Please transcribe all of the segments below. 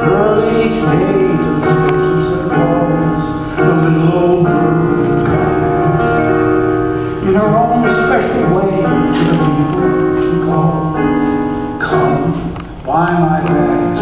Early each day to the steps of St. Paul's, the little old bird comes. In her own special way to the people she calls. Come, buy my bags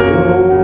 Senhor.